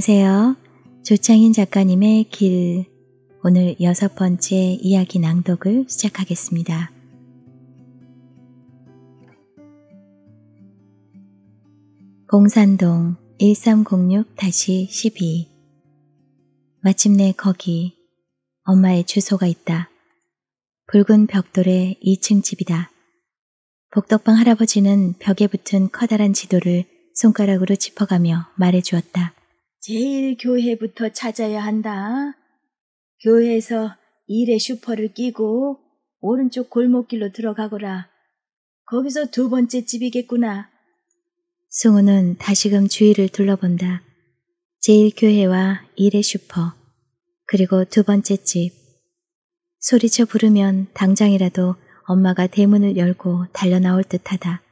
안녕하세요. 조창인 작가님의 길. 오늘 여섯 번째 이야기 낭독을 시작하겠습니다. 봉산동 1306-12 마침내 거기 엄마의 주소가 있다. 붉은 벽돌의 2층 집이다. 복덕방 할아버지는 벽에 붙은 커다란 지도를 손가락으로 짚어가며 말해주었다. 제일 교회부터 찾아야 한다. 교회에서 일의 슈퍼를 끼고 오른쪽 골목길로 들어가거라. 거기서 두 번째 집이겠구나. 승우는 다시금 주위를 둘러본다. 제1교회와 일의 슈퍼, 그리고 두 번째 집. 소리쳐 부르면 당장이라도 엄마가 대문을 열고 달려나올 듯하다.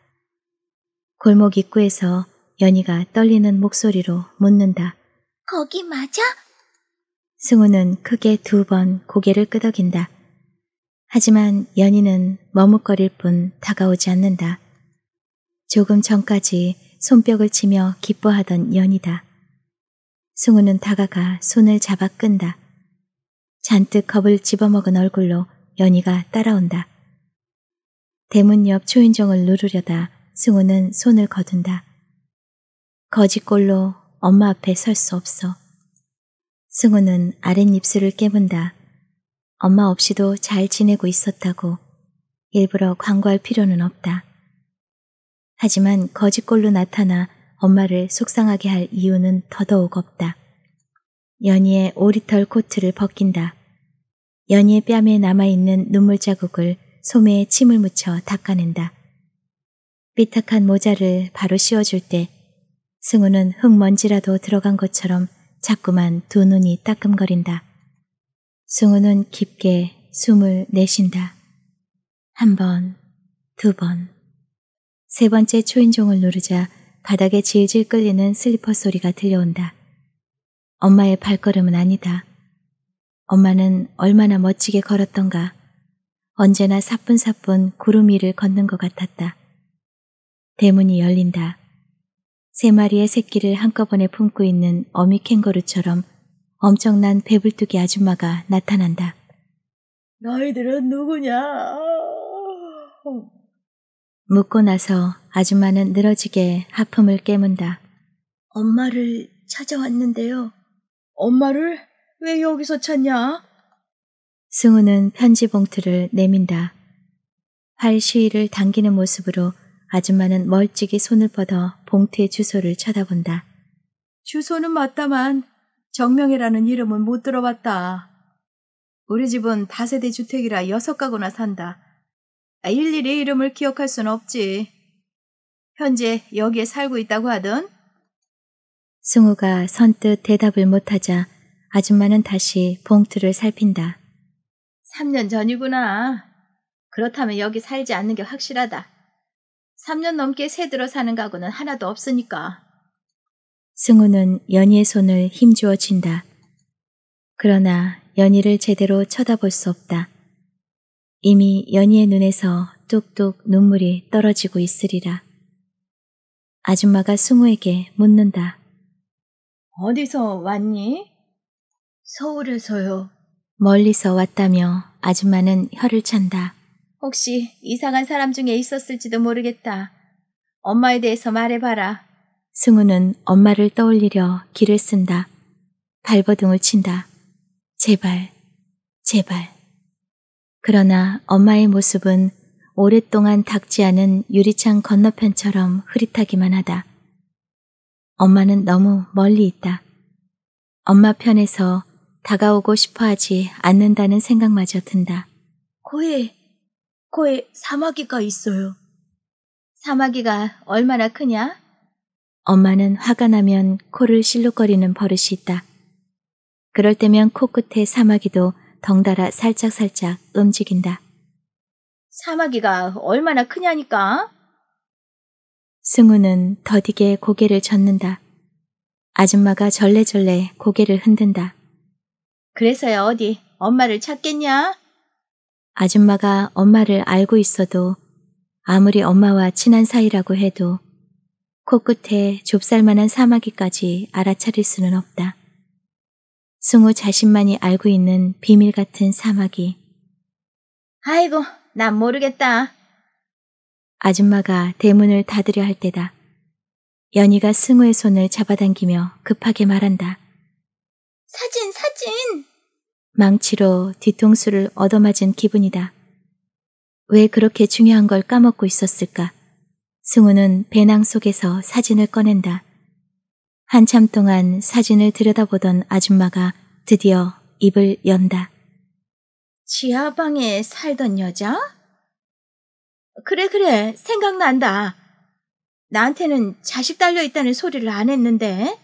골목 입구에서 연희가 떨리는 목소리로 묻는다. 거기 맞아? 승우는 크게 두 번 고개를 끄덕인다. 하지만 연희는 머뭇거릴 뿐 다가오지 않는다. 조금 전까지 손뼉을 치며 기뻐하던 연희다. 승우는 다가가 손을 잡아 끈다. 잔뜩 겁을 집어먹은 얼굴로 연희가 따라온다. 대문 옆 초인종을 누르려다 승우는 손을 거둔다. 거짓골로 엄마 앞에 설 수 없어. 승우는 아랫입술을 깨문다. 엄마 없이도 잘 지내고 있었다고 일부러 광고할 필요는 없다. 하지만 거짓골로 나타나 엄마를 속상하게 할 이유는 더더욱 없다. 연희의 오리털 코트를 벗긴다. 연희의 뺨에 남아있는 눈물 자국을 소매에 침을 묻혀 닦아낸다. 삐딱한 모자를 바로 씌워줄 때 승우는 흙먼지라도 들어간 것처럼 자꾸만 두 눈이 따끔거린다. 승우는 깊게 숨을 내쉰다. 한 번, 두 번. 세 번째 초인종을 누르자 바닥에 질질 끌리는 슬리퍼 소리가 들려온다. 엄마의 발걸음은 아니다. 엄마는 얼마나 멋지게 걸었던가. 언제나 사뿐사뿐 구름 위를 걷는 것 같았다. 대문이 열린다. 세 마리의 새끼를 한꺼번에 품고 있는 어미 캥거루처럼 엄청난 배불뚝이 아줌마가 나타난다. 너희들은 누구냐? 묻고 나서 아줌마는 늘어지게 하품을 깨문다. 엄마를 찾아왔는데요. 엄마를 왜 여기서 찾냐? 승우는 편지 봉투를 내민다. 활 시위를 당기는 모습으로 아줌마는 멀찍이 손을 뻗어 봉투의 주소를 쳐다본다. 주소는 맞다만 정명이라는 이름은 못 들어봤다. 우리 집은 다세대 주택이라 여섯 가구나 산다. 아, 일일이 이름을 기억할 순 없지. 현재 여기에 살고 있다고 하던? 승우가 선뜻 대답을 못하자 아줌마는 다시 봉투를 살핀다. 3년 전이구나. 그렇다면 여기 살지 않는 게 확실하다. 3년 넘게 새들어 사는 가구는 하나도 없으니까. 승우는 연희의 손을 힘주어 쥔다. 그러나 연희를 제대로 쳐다볼 수 없다. 이미 연희의 눈에서 뚝뚝 눈물이 떨어지고 있으리라. 아줌마가 승우에게 묻는다. 어디서 왔니? 서울에서요. 멀리서 왔다며 아줌마는 혀를 찬다. 혹시 이상한 사람 중에 있었을지도 모르겠다. 엄마에 대해서 말해봐라. 승우는 엄마를 떠올리려 길을 쓴다. 발버둥을 친다. 제발, 제발. 그러나 엄마의 모습은 오랫동안 닦지 않은 유리창 건너편처럼 흐릿하기만 하다. 엄마는 너무 멀리 있다. 엄마 편에서 다가오고 싶어 하지 않는다는 생각마저 든다. 코에, 코에 사마귀가 있어요. 사마귀가 얼마나 크냐? 엄마는 화가 나면 코를 실룩거리는 버릇이 있다. 그럴 때면 코끝에 사마귀도 덩달아 살짝살짝 움직인다. 사마귀가 얼마나 크냐니까? 승우는 더디게 고개를 젓는다. 아줌마가 절레절레 고개를 흔든다. 그래서야 어디 엄마를 찾겠냐? 아줌마가 엄마를 알고 있어도 아무리 엄마와 친한 사이라고 해도 코끝에 좁쌀만한 사마귀까지 알아차릴 수는 없다. 승우 자신만이 알고 있는 비밀 같은 사마귀. 아이고, 난 모르겠다. 아줌마가 대문을 닫으려 할 때다. 연희가 승우의 손을 잡아당기며 급하게 말한다. 사진, 사진! 망치로 뒤통수를 얻어맞은 기분이다. 왜 그렇게 중요한 걸 까먹고 있었을까? 승우는 배낭 속에서 사진을 꺼낸다. 한참 동안 사진을 들여다보던 아줌마가 드디어 입을 연다. 지하방에 살던 여자? 그래, 그래. 생각난다. 나한테는 자식 달려있다는 소리를 안 했는데.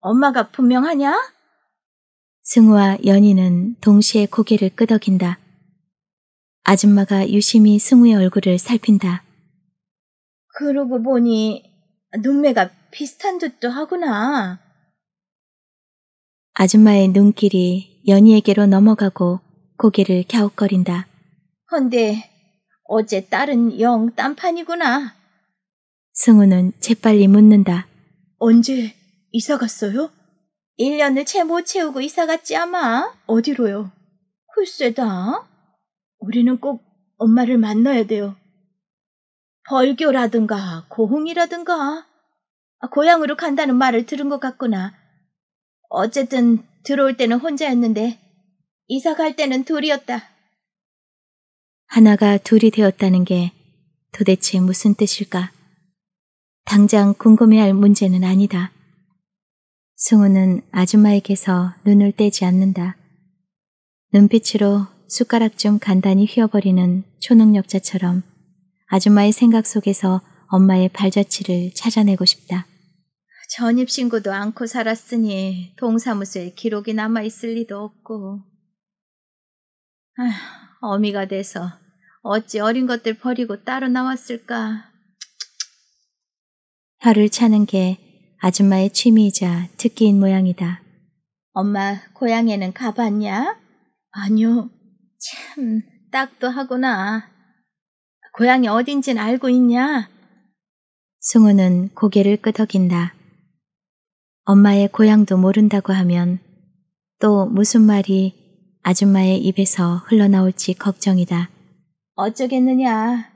엄마가 분명하냐? 승우와 연희는 동시에 고개를 끄덕인다. 아줌마가 유심히 승우의 얼굴을 살핀다. 그러고 보니 눈매가 비슷한 듯도 하구나. 아줌마의 눈길이 연희에게로 넘어가고 고개를 갸웃거린다. 헌데 어제 딸은 영 딴판이구나. 승우는 재빨리 묻는다. 언제 이사 갔어요? 1년을 채 못 채우고 이사 갔지 아마. 어디로요? 글쎄다. 우리는 꼭 엄마를 만나야 돼요. 벌교라든가 고흥이라든가 아, 고향으로 간다는 말을 들은 것 같구나. 어쨌든 들어올 때는 혼자였는데 이사 갈 때는 둘이었다. 하나가 둘이 되었다는 게 도대체 무슨 뜻일까? 당장 궁금해할 문제는 아니다. 승우는 아줌마에게서 눈을 떼지 않는다. 눈빛으로 숟가락 좀 간단히 휘어버리는 초능력자처럼 아줌마의 생각 속에서 엄마의 발자취를 찾아내고 싶다. 전입신고도 않고 살았으니 동사무소에 기록이 남아있을 리도 없고. 아휴, 어미가 돼서 어찌 어린 것들 버리고 따로 나왔을까. 혀를 차는 게 아줌마의 취미이자 특기인 모양이다. 엄마 고향에는 가봤냐? 아니요. 참 딱도 하구나. 고향이 어딘진 알고 있냐? 승우는 고개를 끄덕인다. 엄마의 고향도 모른다고 하면 또 무슨 말이 아줌마의 입에서 흘러나올지 걱정이다. 어쩌겠느냐.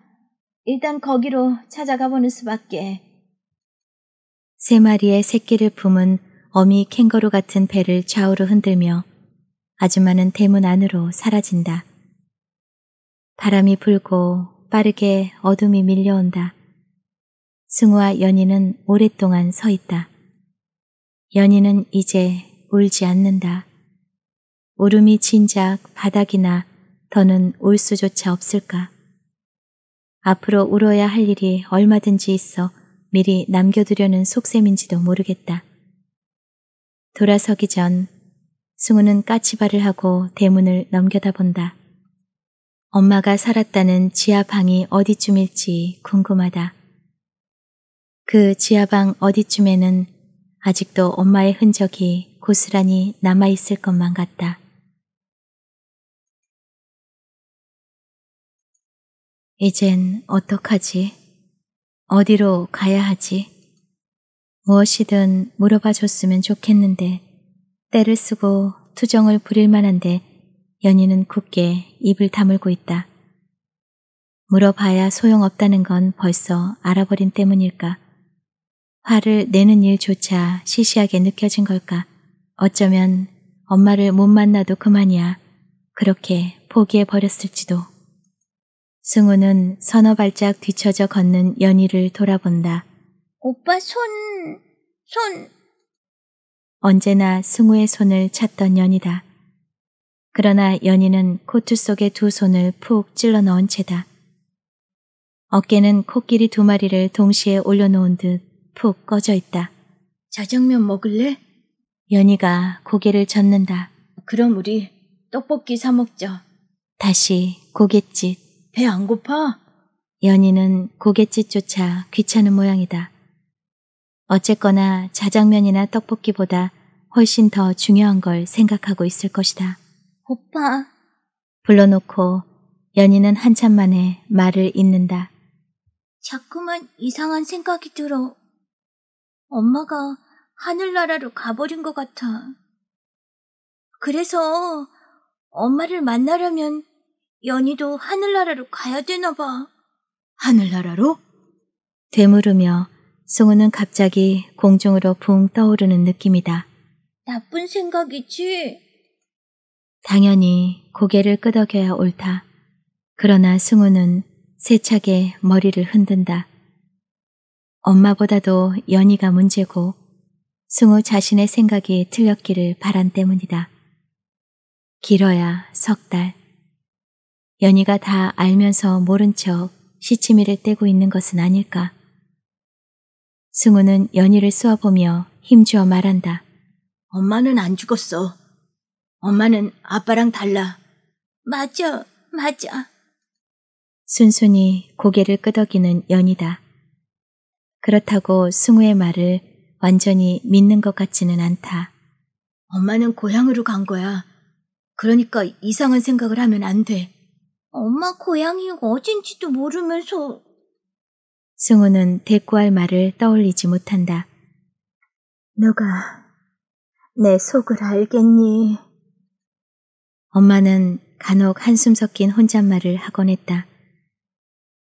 일단 거기로 찾아가 보는 수밖에. 세 마리의 새끼를 품은 어미 캥거루 같은 배를 좌우로 흔들며 아줌마는 대문 안으로 사라진다. 바람이 불고 빠르게 어둠이 밀려온다. 승우와 연희는 오랫동안 서 있다. 연희는 이제 울지 않는다. 울음이 진작 바닥이나 더는 울 수조차 없을까. 앞으로 울어야 할 일이 얼마든지 있어 미리 남겨두려는 속셈인지도 모르겠다. 돌아서기 전 승우는 까치발을 하고 대문을 넘겨다 본다. 엄마가 살았다는 지하방이 어디쯤일지 궁금하다. 그 지하방 어디쯤에는 아직도 엄마의 흔적이 고스란히 남아있을 것만 같다. 이젠 어떡하지? 어디로 가야 하지? 무엇이든 물어봐 줬으면 좋겠는데 때를 쓰고 투정을 부릴 만한데 연희는 굳게 입을 다물고 있다. 물어봐야 소용없다는 건 벌써 알아버린 때문일까? 화를 내는 일조차 시시하게 느껴진 걸까? 어쩌면 엄마를 못 만나도 그만이야. 그렇게 포기해버렸을지도. 승우는 서너 발짝 뒤처져 걷는 연희를 돌아본다. 오빠 손, 손. 언제나 승우의 손을 찾던 연희다. 그러나 연희는 코트 속에 두 손을 푹 찔러 넣은 채다. 어깨는 코끼리 두 마리를 동시에 올려놓은 듯 푹 꺼져 있다. 자장면 먹을래? 연희가 고개를 젓는다. 그럼 우리 떡볶이 사 먹자. 다시 고갯짓. 배 안 고파? 연희는 고갯짓조차 귀찮은 모양이다. 어쨌거나 자장면이나 떡볶이보다 훨씬 더 중요한 걸 생각하고 있을 것이다. 오빠. 불러놓고 연희는 한참 만에 말을 잇는다. 자꾸만 이상한 생각이 들어. 엄마가 하늘나라로 가버린 것 같아. 그래서 엄마를 만나려면 연희도 하늘나라로 가야 되나 봐. 하늘나라로? 되물으며 승우는 갑자기 공중으로 붕 떠오르는 느낌이다. 나쁜 생각이지? 당연히 고개를 끄덕여야 옳다. 그러나 승우는 세차게 머리를 흔든다. 엄마보다도 연희가 문제고 승우 자신의 생각이 틀렸기를 바란 때문이다. 길어야 석 달. 연희가 다 알면서 모른 척 시치미를 떼고 있는 것은 아닐까. 승우는 연희를 쏘아보며 힘주어 말한다. 엄마는 안 죽었어. 엄마는 아빠랑 달라. 맞아, 맞아. 순순히 고개를 끄덕이는 연희다. 그렇다고 승우의 말을 완전히 믿는 것 같지는 않다. 엄마는 고향으로 간 거야. 그러니까 이상한 생각을 하면 안 돼. 엄마 고향이 어딘지도 모르면서. 승우는 대꾸할 말을 떠올리지 못한다. 누가 내 속을 알겠니? 엄마는 간혹 한숨 섞인 혼잣말을 하곤 했다.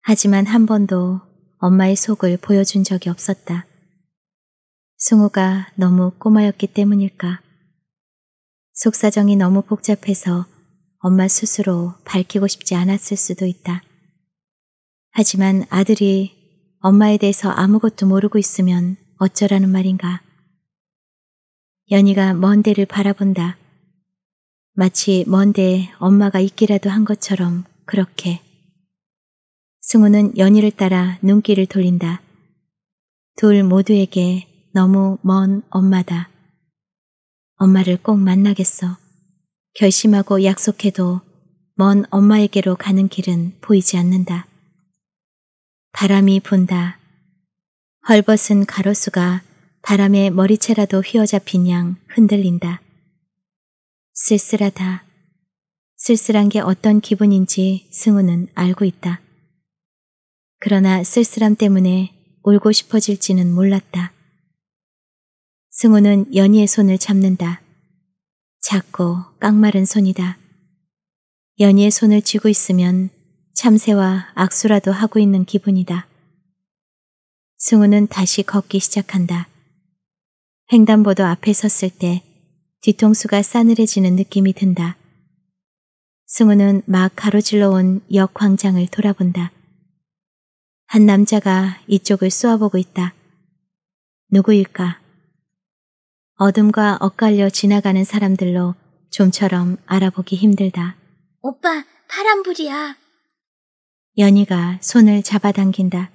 하지만 한 번도 엄마의 속을 보여준 적이 없었다. 승우가 너무 꼬마였기 때문일까? 속사정이 너무 복잡해서 엄마 스스로 밝히고 싶지 않았을 수도 있다. 하지만 아들이 엄마에 대해서 아무것도 모르고 있으면 어쩌라는 말인가. 연희가 먼 데를 바라본다. 마치 먼데 엄마가 있기라도 한 것처럼 그렇게. 승우는 연희를 따라 눈길을 돌린다. 둘 모두에게 너무 먼 엄마다. 엄마를 꼭 만나겠어. 결심하고 약속해도 먼 엄마에게로 가는 길은 보이지 않는다. 바람이 분다. 헐벗은 가로수가 바람에 머리채라도 휘어잡힌 양 흔들린다. 쓸쓸하다. 쓸쓸한 게 어떤 기분인지 승우는 알고 있다. 그러나 쓸쓸함 때문에 울고 싶어질지는 몰랐다. 승우는 연희의 손을 잡는다. 작고 깡마른 손이다. 연희의 손을 쥐고 있으면 참새와 악수라도 하고 있는 기분이다. 승우는 다시 걷기 시작한다. 횡단보도 앞에 섰을 때 뒤통수가 싸늘해지는 느낌이 든다. 승우는 막 가로질러 온 역 광장을 돌아본다. 한 남자가 이쪽을 쏘아보고 있다. 누구일까? 어둠과 엇갈려 지나가는 사람들로 좀처럼 알아보기 힘들다. 오빠, 파란불이야. 연희가 손을 잡아당긴다.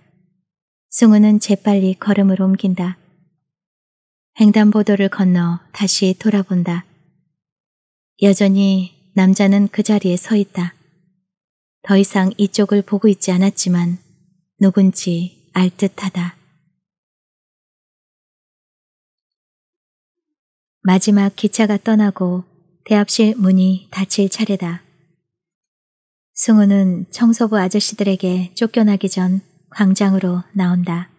승우는 재빨리 걸음을 옮긴다. 횡단보도를 건너 다시 돌아본다. 여전히 남자는 그 자리에 서 있다. 더 이상 이쪽을 보고 있지 않았지만 누군지 알 듯하다. 마지막 기차가 떠나고 대합실 문이 닫힐 차례다. 승우는 청소부 아저씨들에게 쫓겨나기 전 광장으로 나온다.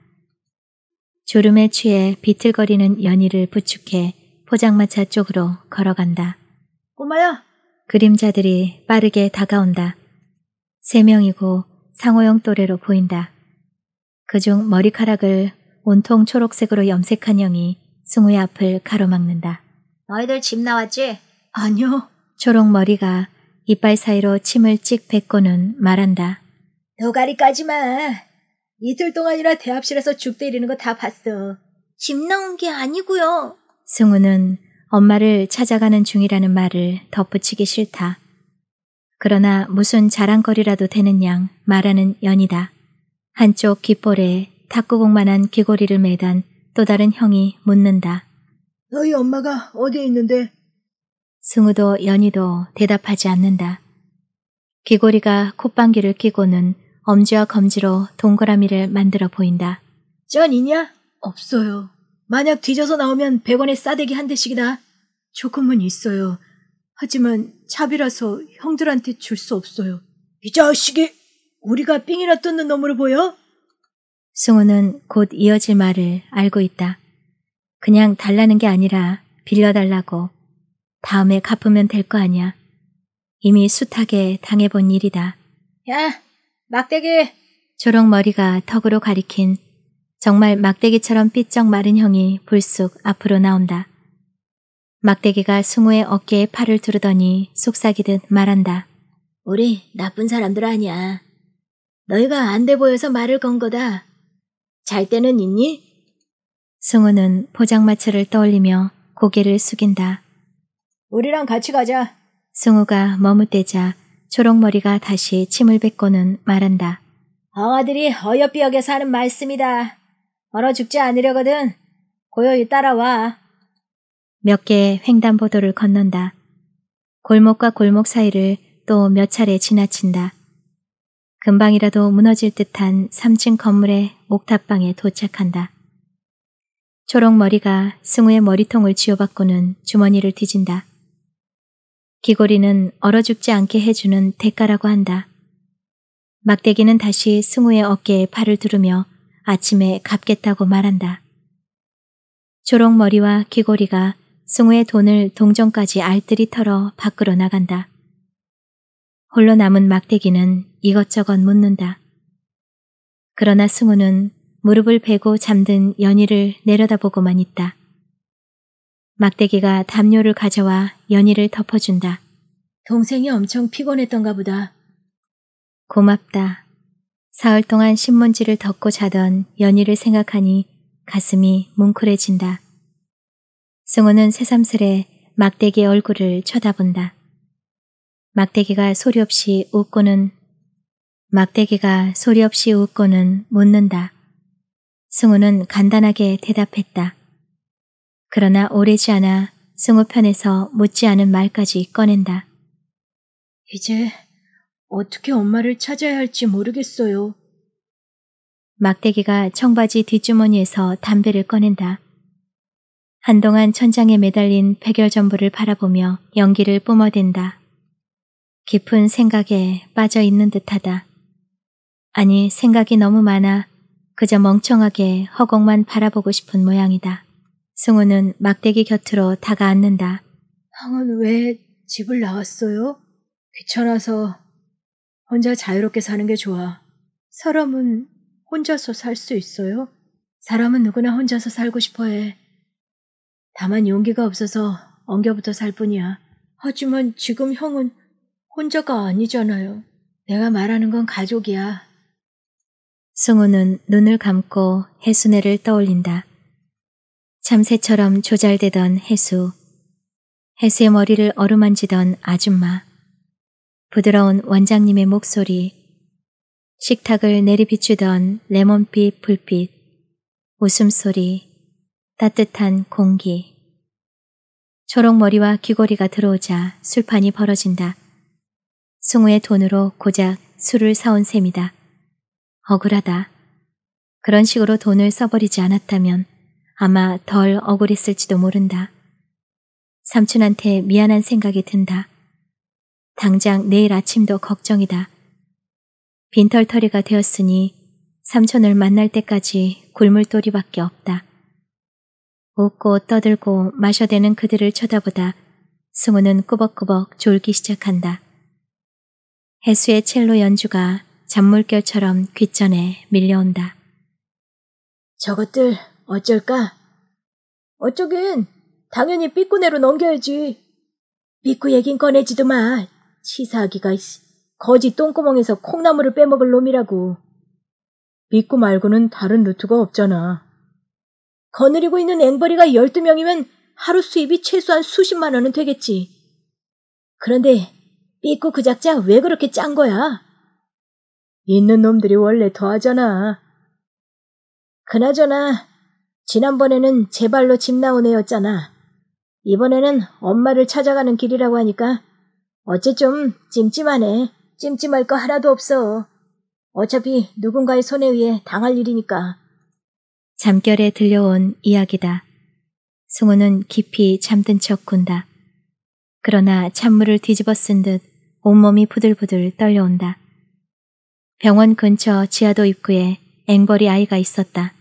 졸음에 취해 비틀거리는 연희를 부축해 포장마차 쪽으로 걸어간다. 꼬마야! 그림자들이 빠르게 다가온다. 세 명이고 상호형 또래로 보인다. 그중 머리카락을 온통 초록색으로 염색한 형이 승우의 앞을 가로막는다. 너희들 집 나왔지? 아니요. 초록머리가 이빨 사이로 침을 찍 뱉고는 말한다. 노가리 까지 마. 이틀 동안이나 대합실에서 죽 때리는 거 다 봤어. 집 나온 게 아니고요. 승우는 엄마를 찾아가는 중이라는 말을 덧붙이기 싫다. 그러나 무슨 자랑거리라도 되는 양 말하는 연이다. 한쪽 귓볼에 탁구공만한 귀고리를 매단 또 다른 형이 묻는다. 너희 엄마가 어디에 있는데? 승우도 연희도 대답하지 않는다. 귀고리가 콧방귀를 끼고는 엄지와 검지로 동그라미를 만들어 보인다. 전 있냐? 없어요. 만약 뒤져서 나오면 100원에 싸대기 한 대씩이다. 조금은 있어요. 하지만 차비라서 형들한테 줄 수 없어요. 이 자식이 우리가 삥이나 뜯는 놈으로 보여? 승우는 곧 이어질 말을 알고 있다. 그냥 달라는 게 아니라 빌려달라고. 다음에 갚으면 될 거 아니야. 이미 숱하게 당해본 일이다. 야, 막대기! 초록머리가 턱으로 가리킨 정말 막대기처럼 삐쩍 마른 형이 불쑥 앞으로 나온다. 막대기가 승우의 어깨에 팔을 두르더니 속삭이듯 말한다. 우리 나쁜 사람들 아니야. 너희가 안 돼 보여서 말을 건 거다. 잘 때는 있니? 승우는 포장마차를 떠올리며 고개를 숙인다. 우리랑 같이 가자. 승우가 머뭇대자 초록머리가 다시 침을 뱉고는 말한다. 엉아들이 어여삐하게 사는 말씀이다. 얼어 죽지 않으려거든. 고요히 따라와. 몇 개의 횡단보도를 건넌다. 골목과 골목 사이를 또 몇 차례 지나친다. 금방이라도 무너질 듯한 3층 건물의 옥탑방에 도착한다. 초록머리가 승우의 머리통을 쥐어받고는 주머니를 뒤진다. 귀고리는 얼어 죽지 않게 해주는 대가라고 한다. 막대기는 다시 승우의 어깨에 팔을 두르며 아침에 갚겠다고 말한다. 초록머리와 귀고리가 승우의 돈을 동전까지 알뜰히 털어 밖으로 나간다. 홀로 남은 막대기는 이것저것 묻는다. 그러나 승우는 무릎을 베고 잠든 연희를 내려다보고만 있다. 막대기가 담요를 가져와 연희를 덮어준다. 동생이 엄청 피곤했던가 보다. 고맙다. 사흘 동안 신문지를 덮고 자던 연희를 생각하니 가슴이 뭉클해진다. 승우는 새삼스레 막대기 얼굴을 쳐다본다. 막대기가 소리 없이 웃고는 막대기가 소리 없이 웃고는 묻는다. 승우는 간단하게 대답했다. 그러나 오래지 않아 승우 편에서 묻지 않은 말까지 꺼낸다. 이제 어떻게 엄마를 찾아야 할지 모르겠어요. 막대기가 청바지 뒷주머니에서 담배를 꺼낸다. 한동안 천장에 매달린 백열전부를 바라보며 연기를 뿜어댄다. 깊은 생각에 빠져 있는 듯하다. 아니, 생각이 너무 많아 그저 멍청하게 허공만 바라보고 싶은 모양이다. 승우는 막대기 곁으로 다가앉는다. 형은 왜 집을 나왔어요? 귀찮아서 혼자 자유롭게 사는 게 좋아. 사람은 혼자서 살 수 있어요? 사람은 누구나 혼자서 살고 싶어 해. 다만 용기가 없어서 엉겨붙어 살 뿐이야. 하지만 지금 형은 혼자가 아니잖아요. 내가 말하는 건 가족이야. 승우는 눈을 감고 해수네를 떠올린다. 참새처럼 조잘되던 해수. 해수의 머리를 어루만지던 아줌마. 부드러운 원장님의 목소리, 식탁을 내리비추던 레몬빛 불빛, 웃음소리, 따뜻한 공기. 초록머리와 귀고리가 들어오자 술판이 벌어진다. 승우의 돈으로 고작 술을 사온 셈이다. 억울하다. 그런 식으로 돈을 써버리지 않았다면 아마 덜 억울했을지도 모른다. 삼촌한테 미안한 생각이 든다. 당장 내일 아침도 걱정이다. 빈털터리가 되었으니 삼촌을 만날 때까지 굴물돌이밖에 없다. 웃고 떠들고 마셔대는 그들을 쳐다보다 승우는 꾸벅꾸벅 졸기 시작한다. 해수의 첼로 연주가 잔물결처럼 귓전에 밀려온다. 저것들 어쩔까? 어쩌긴 당연히 삐꾸네로 넘겨야지. 삐꾸 얘긴 꺼내지도 마. 치사하기가 거지 똥구멍에서 콩나물을 빼먹을 놈이라고. 삐꾸 말고는 다른 루트가 없잖아. 거느리고 있는 앵벌이가 12명이면 하루 수입이 최소한 수십만 원은 되겠지. 그런데 삐꾸 그 작자 왜 그렇게 짠 거야? 있는 놈들이 원래 더하잖아. 그나저나 지난번에는 제 발로 집 나온 애였잖아. 이번에는 엄마를 찾아가는 길이라고 하니까 어째 좀 찜찜하네. 찜찜할 거 하나도 없어. 어차피 누군가의 손에 의해 당할 일이니까. 잠결에 들려온 이야기다. 승우는 깊이 잠든 척 군다. 그러나 찬물을 뒤집어 쓴 듯 온몸이 부들부들 떨려온다. 병원 근처 지하도 입구에 앵벌이 아이가 있었다.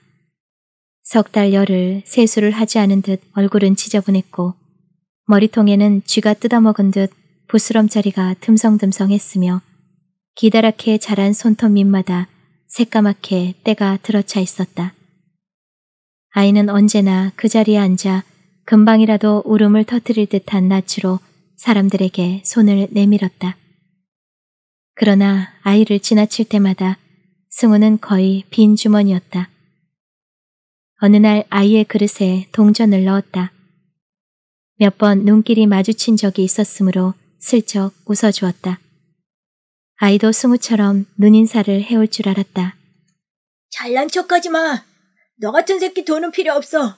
석 달 열을 세수를 하지 않은 듯 얼굴은 지저분했고 머리통에는 쥐가 뜯어먹은 듯 부스럼자리가 듬성듬성했으며 기다랗게 자란 손톱 밑마다 새까맣게 때가 들어차 있었다. 아이는 언제나 그 자리에 앉아 금방이라도 울음을 터뜨릴 듯한 낯으로 사람들에게 손을 내밀었다. 그러나 아이를 지나칠 때마다 승우는 거의 빈 주머니였다. 어느 날 아이의 그릇에 동전을 넣었다. 몇 번 눈길이 마주친 적이 있었으므로 슬쩍 웃어주었다. 아이도 승우처럼 눈인사를 해올 줄 알았다. 잘난 척하지 마. 너 같은 새끼 돈은 필요 없어.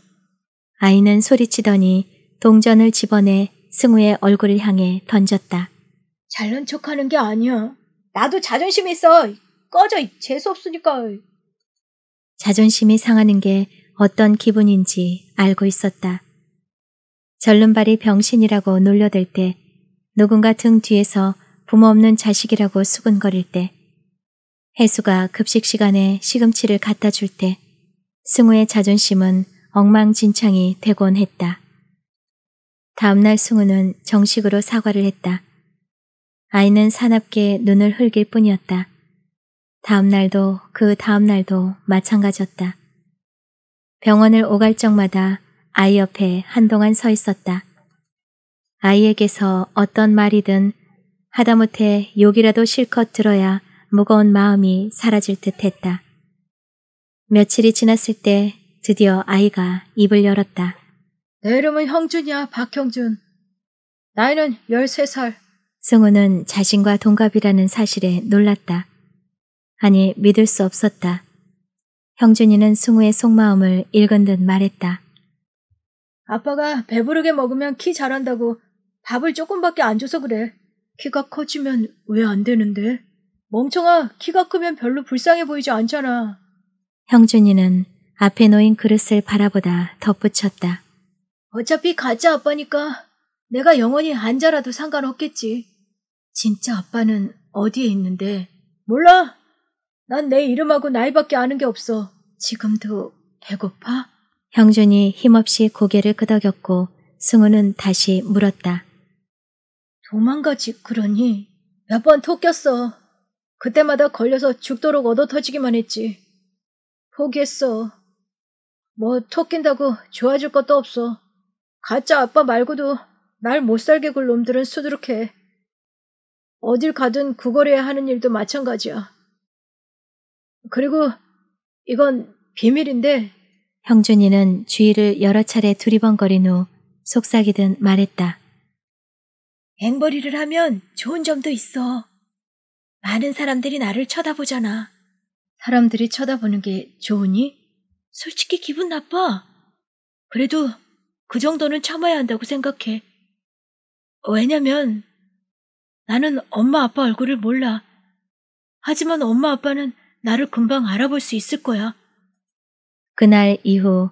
아이는 소리치더니 동전을 집어내 승우의 얼굴을 향해 던졌다. 잘난 척하는 게 아니야. 나도 자존심 있어. 꺼져. 재수 없으니까. 자존심이 상하는 게 어떤 기분인지 알고 있었다. 절름발이 병신이라고 놀려댈 때 누군가 등 뒤에서 부모 없는 자식이라고 수근거릴 때 혜수가 급식 시간에 시금치를 갖다 줄 때 승우의 자존심은 엉망진창이 되곤 했다. 다음날 승우는 정식으로 사과를 했다. 아이는 사납게 눈을 흘길 뿐이었다. 다음날도 그 다음날도 마찬가지였다. 병원을 오갈 적마다 아이 옆에 한동안 서 있었다. 아이에게서 어떤 말이든 하다못해 욕이라도 실컷 들어야 무거운 마음이 사라질 듯 했다. 며칠이 지났을 때 드디어 아이가 입을 열었다. 내 이름은 형준이야, 박형준. 나이는 13살. 승우는 자신과 동갑이라는 사실에 놀랐다. 아니, 믿을 수 없었다. 형준이는 승우의 속마음을 읽은 듯 말했다. 아빠가 배부르게 먹으면 키 자란다고 밥을 조금밖에 안 줘서 그래. 키가 커지면 왜 안 되는데? 멍청아, 키가 크면 별로 불쌍해 보이지 않잖아. 형준이는 앞에 놓인 그릇을 바라보다 덧붙였다. 어차피 가짜 아빠니까 내가 영원히 안 자라도 상관없겠지. 진짜 아빠는 어디에 있는데? 몰라. 난 내 이름하고 나이밖에 아는 게 없어. 지금도 배고파? 형준이 힘없이 고개를 끄덕였고 승우는 다시 물었다. 도망가지 그러니? 몇 번 토꼈어. 그때마다 걸려서 죽도록 얻어 터지기만 했지. 포기했어. 뭐 토낀다고 좋아질 것도 없어. 가짜 아빠 말고도 날 못 살게 굴 놈들은 수두룩해. 어딜 가든 구걸해야 하는 일도 마찬가지야. 그리고 이건 비밀인데 형준이는 주위를 여러 차례 두리번거린 후 속삭이듯 말했다. 앵벌이를 하면 좋은 점도 있어. 많은 사람들이 나를 쳐다보잖아. 사람들이 쳐다보는 게 좋으니? 솔직히 기분 나빠. 그래도 그 정도는 참아야 한다고 생각해. 왜냐면 나는 엄마 아빠 얼굴을 몰라. 하지만 엄마 아빠는 나를 금방 알아볼 수 있을 거야. 그날 이후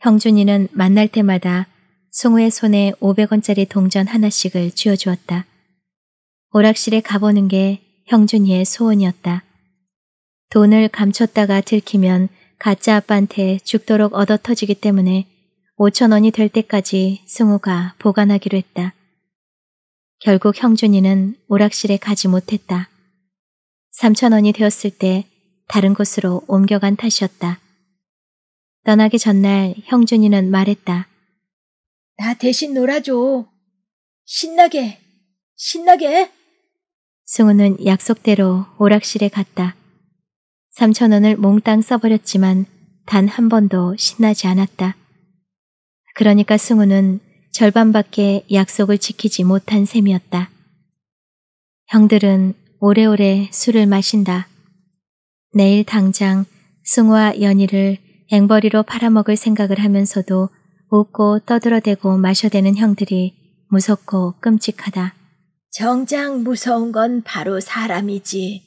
형준이는 만날 때마다 승우의 손에 500원짜리 동전 하나씩을 쥐어주었다. 오락실에 가보는 게 형준이의 소원이었다. 돈을 감췄다가 들키면 가짜 아빠한테 죽도록 얻어 터지기 때문에 5천 원이 될 때까지 승우가 보관하기로 했다. 결국 형준이는 오락실에 가지 못했다. 3천 원이 되었을 때 다른 곳으로 옮겨간 탓이었다. 떠나기 전날 형준이는 말했다. 나 대신 놀아줘. 신나게, 신나게. 승우는 약속대로 오락실에 갔다. 3천 원을 몽땅 써버렸지만 단 한 번도 신나지 않았다. 그러니까 승우는 절반밖에 약속을 지키지 못한 셈이었다. 형들은 오래오래 술을 마신다. 내일 당장 승우와 연희를 앵벌이로 팔아먹을 생각을 하면서도 웃고 떠들어대고 마셔대는 형들이 무섭고 끔찍하다. 정작 무서운 건 바로 사람이지.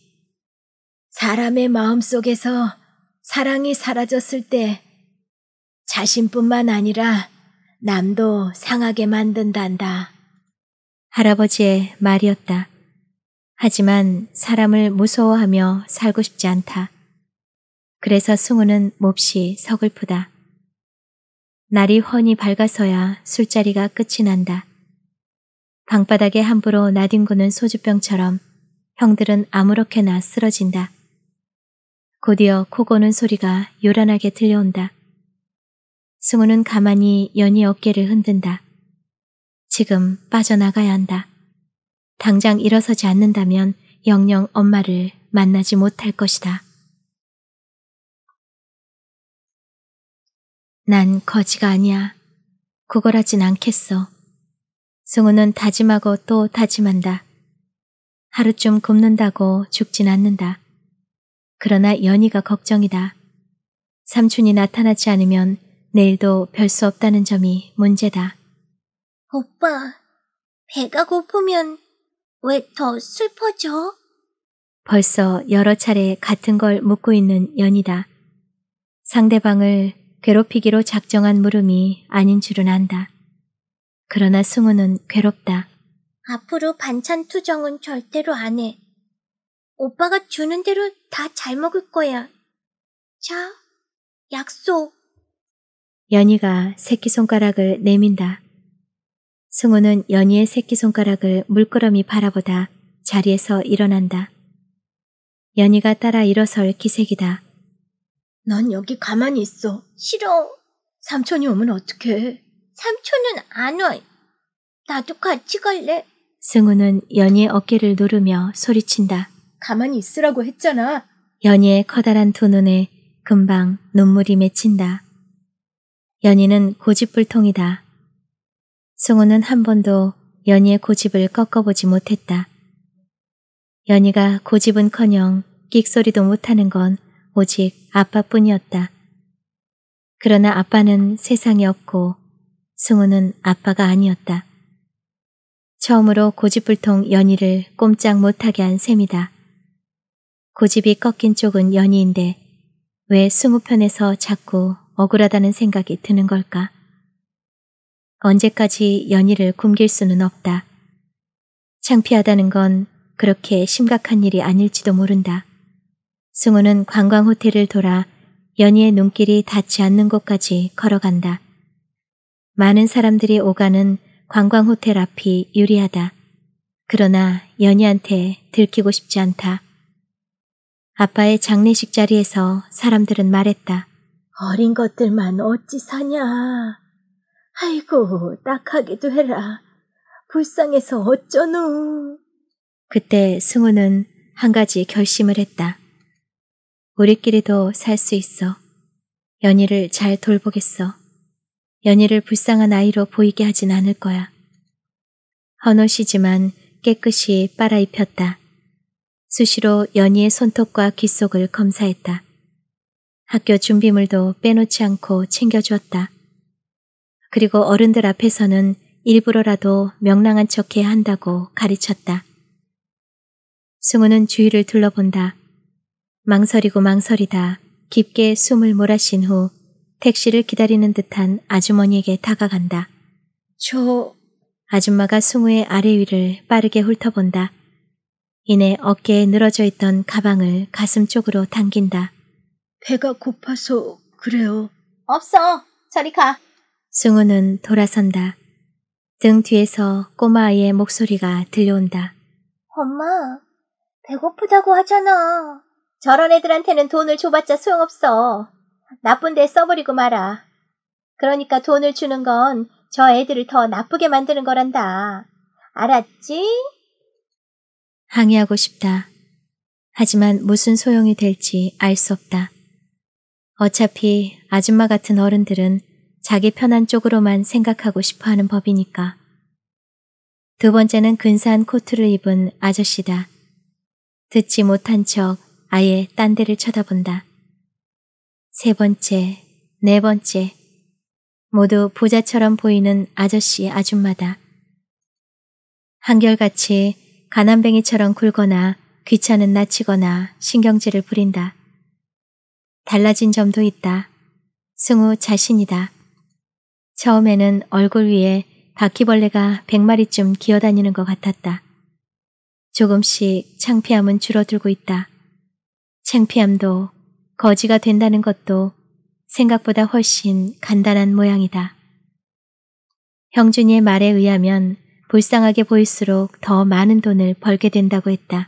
사람의 마음 속에서 사랑이 사라졌을 때 자신뿐만 아니라 남도 상하게 만든단다. 할아버지의 말이었다. 하지만 사람을 무서워하며 살고 싶지 않다. 그래서 승우는 몹시 서글프다. 날이 훤히 밝아서야 술자리가 끝이 난다. 방바닥에 함부로 나뒹구는 소주병처럼 형들은 아무렇게나 쓰러진다. 곧이어 코 고는 소리가 요란하게 들려온다. 승우는 가만히 연희 어깨를 흔든다. 지금 빠져나가야 한다. 당장 일어서지 않는다면 영영 엄마를 만나지 못할 것이다. 난 거지가 아니야. 구걸하진 않겠어. 승우는 다짐하고 또 다짐한다. 하루쯤 굶는다고 죽진 않는다. 그러나 연희가 걱정이다. 삼촌이 나타나지 않으면 내일도 별 수 없다는 점이 문제다. 오빠, 배가 고프면 왜 더 슬퍼져? 벌써 여러 차례 같은 걸 묻고 있는 연이다. 상대방을 괴롭히기로 작정한 물음이 아닌 줄은 안다. 그러나 승우는 괴롭다. 앞으로 반찬 투정은 절대로 안 해. 오빠가 주는 대로 다 잘 먹을 거야. 자, 약속. 연희가 새끼손가락을 내민다. 승우는 연희의 새끼손가락을 물끄러미 바라보다 자리에서 일어난다. 연희가 따라 일어설 기색이다. 넌 여기 가만히 있어. 싫어. 삼촌이 오면 어떡해. 삼촌은 안 와. 나도 같이 갈래. 승우는 연희의 어깨를 누르며 소리친다. 가만히 있으라고 했잖아. 연희의 커다란 두 눈에 금방 눈물이 맺힌다. 연희는 고집불통이다. 승우는 한 번도 연희의 고집을 꺾어보지 못했다. 연희가 고집은커녕 끽소리도 못하는 건 오직 아빠뿐이었다. 그러나 아빠는 세상에 없고 승우는 아빠가 아니었다. 처음으로 고집불통 연희를 꼼짝 못하게 한 셈이다. 고집이 꺾인 쪽은 연희인데 왜 승우 편에서 자꾸 억울하다는 생각이 드는 걸까? 언제까지 연희를 굶길 수는 없다. 창피하다는 건 그렇게 심각한 일이 아닐지도 모른다. 승우는 관광 호텔을 돌아 연희의 눈길이 닿지 않는 곳까지 걸어간다. 많은 사람들이 오가는 관광 호텔 앞이 유리하다. 그러나 연희한테 들키고 싶지 않다. 아빠의 장례식 자리에서 사람들은 말했다. 어린 것들만 어찌 사냐. 아이고, 딱하게도 해라. 불쌍해서 어쩌누. 그때 승우는 한 가지 결심을 했다. 우리끼리도 살 수 있어. 연희를 잘 돌보겠어. 연희를 불쌍한 아이로 보이게 하진 않을 거야. 헌옷이지만 깨끗이 빨아입혔다. 수시로 연희의 손톱과 귓속을 검사했다. 학교 준비물도 빼놓지 않고 챙겨주었다. 그리고 어른들 앞에서는 일부러라도 명랑한 척해야 한다고 가르쳤다. 승우는 주위를 둘러본다. 망설이고 망설이다 깊게 숨을 몰아쉰 후 택시를 기다리는 듯한 아주머니에게 다가간다. 저... 아줌마가 승우의 아래 위를 빠르게 훑어본다. 이내 어깨에 늘어져 있던 가방을 가슴 쪽으로 당긴다. 배가 고파서 그래요. 없어. 저리 가. 승우는 돌아선다. 등 뒤에서 꼬마아이의 목소리가 들려온다. 엄마, 배고프다고 하잖아. 저런 애들한테는 돈을 줘봤자 소용없어. 나쁜 데 써버리고 말아. 그러니까 돈을 주는 건 저 애들을 더 나쁘게 만드는 거란다. 알았지? 항의하고 싶다. 하지만 무슨 소용이 될지 알 수 없다. 어차피 아줌마 같은 어른들은 자기 편한 쪽으로만 생각하고 싶어 하는 법이니까. 두 번째는 근사한 코트를 입은 아저씨다. 듣지 못한 척 아예 딴 데를 쳐다본다. 세 번째, 네 번째, 모두 부자처럼 보이는 아저씨 아줌마다. 한결같이 가난뱅이처럼 굴거나 귀찮은 나치거나 신경질을 부린다. 달라진 점도 있다. 승우 자신이다. 처음에는 얼굴 위에 바퀴벌레가 백마리쯤 기어다니는 것 같았다. 조금씩 창피함은 줄어들고 있다. 창피함도 거지가 된다는 것도 생각보다 훨씬 간단한 모양이다. 형준이의 말에 의하면 불쌍하게 보일수록 더 많은 돈을 벌게 된다고 했다.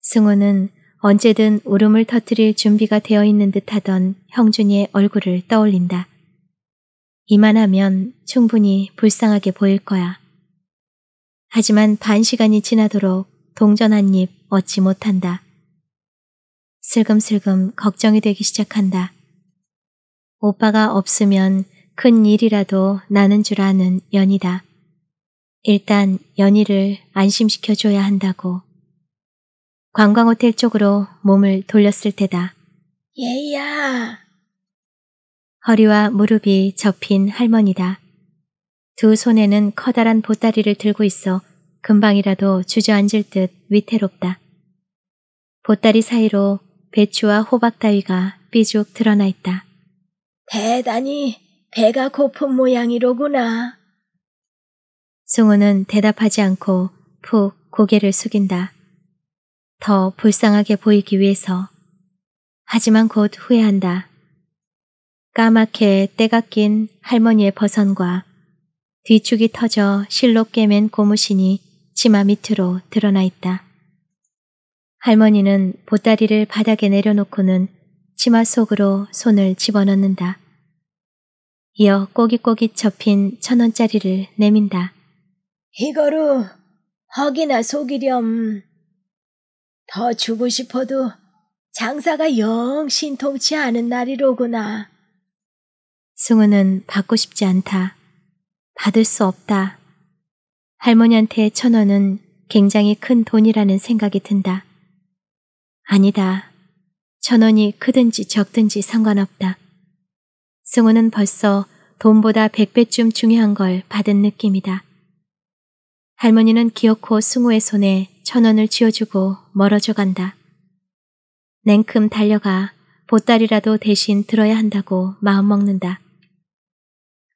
승우는 언제든 울음을 터뜨릴 준비가 되어 있는 듯 하던 형준이의 얼굴을 떠올린다. 이만하면 충분히 불쌍하게 보일 거야. 하지만 반 시간이 지나도록 동전 한 입 얻지 못한다. 슬금슬금 걱정이 되기 시작한다. 오빠가 없으면 큰 일이라도 나는 줄 아는 연이다. 일단 연희를 안심시켜줘야 한다고. 관광호텔 쪽으로 몸을 돌렸을 때다. 얘야. 허리와 무릎이 접힌 할머니다. 두 손에는 커다란 보따리를 들고 있어 금방이라도 주저앉을 듯 위태롭다. 보따리 사이로 배추와 호박 따위가 삐죽 드러나 있다. 대단히 배가 고픈 모양이로구나. 승우는 대답하지 않고 푹 고개를 숙인다. 더 불쌍하게 보이기 위해서. 하지만 곧 후회한다. 까맣게 때가 낀 할머니의 버선과 뒤축이 터져 실로 깨맨 고무신이 치마 밑으로 드러나 있다. 할머니는 보따리를 바닥에 내려놓고는 치마 속으로 손을 집어넣는다. 이어 꼬깃꼬깃 접힌 천 원짜리를 내민다. 이거로 허기나 속이렴. 더 주고 싶어도 장사가 영 신통치 않은 날이로구나. 승우는 받고 싶지 않다. 받을 수 없다. 할머니한테 천 원은 굉장히 큰 돈이라는 생각이 든다. 아니다. 천 원이 크든지 적든지 상관없다. 승우는 벌써 돈보다 백배쯤 중요한 걸 받은 느낌이다. 할머니는 기어코 승우의 손에 천 원을 쥐어주고 멀어져 간다. 냉큼 달려가 보따리라도 대신 들어야 한다고 마음먹는다.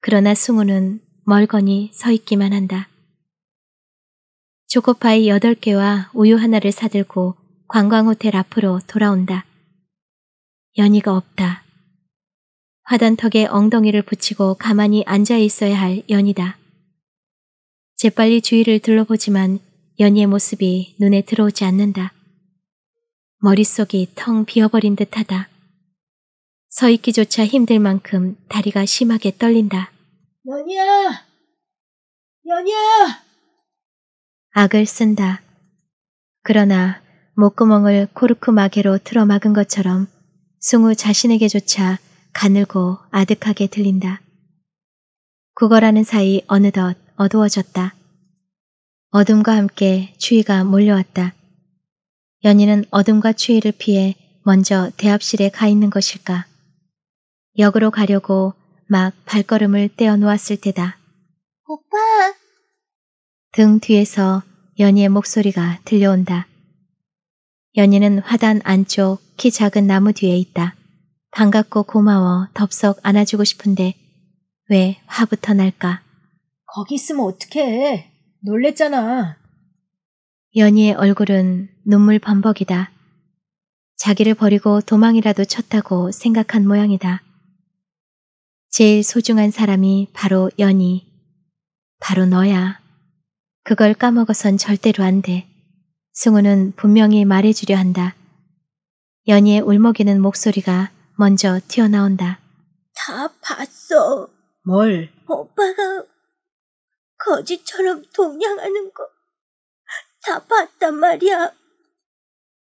그러나 승우는 멀거니 서 있기만 한다. 초코파이 8개와 우유 하나를 사들고 관광호텔 앞으로 돌아온다. 연희가 없다. 화단턱에 엉덩이를 붙이고 가만히 앉아 있어야 할 연희다. 재빨리 주위를 둘러보지만 연희의 모습이 눈에 들어오지 않는다. 머릿속이 텅 비어버린 듯하다. 서 있기조차 힘들 만큼 다리가 심하게 떨린다. 연희야! 연희야! 악을 쓴다. 그러나 목구멍을 코르크 마개로 틀어막은 것처럼 승우 자신에게조차 가늘고 아득하게 들린다. 구걸하는 사이 어느덧 어두워졌다. 어둠과 함께 추위가 몰려왔다. 연희는 어둠과 추위를 피해 먼저 대합실에 가 있는 것일까. 역으로 가려고 막 발걸음을 떼어 놓았을 때다. 오빠, 등 뒤에서 연희의 목소리가 들려온다. 연희는 화단 안쪽 키 작은 나무 뒤에 있다. 반갑고 고마워 덥석 안아주고 싶은데 왜 화부터 날까? 거기 있으면 어떡해. 놀랬잖아. 연희의 얼굴은 눈물 범벅이다. 자기를 버리고 도망이라도 쳤다고 생각한 모양이다. 제일 소중한 사람이 바로 연희. 바로 너야. 그걸 까먹어선 절대로 안 돼. 승우는 분명히 말해주려 한다. 연희의 울먹이는 목소리가 먼저 튀어나온다. 다 봤어. 뭘? 오빠가 거지처럼 동냥하는 거 다 봤단 말이야.